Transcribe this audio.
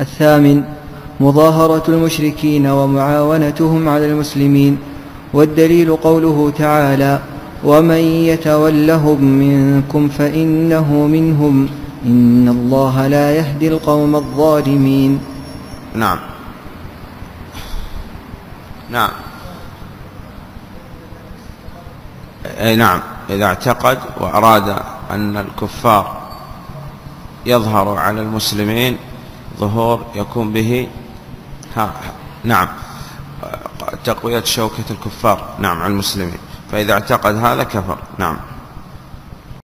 الثامن مظاهرة المشركين ومعاونتهم على المسلمين والدليل قوله تعالى ومن يتولهم منكم فإنه منهم إن الله لا يهدي القوم الظالمين. نعم. نعم. أي نعم إذا اعتقد وأراد أن الكفار يظهر على المسلمين ظهور يكون به. ها نعم. تقوية شوكة الكفار نعم على المسلمين. فإذا اعتقد هذا كفر نعم.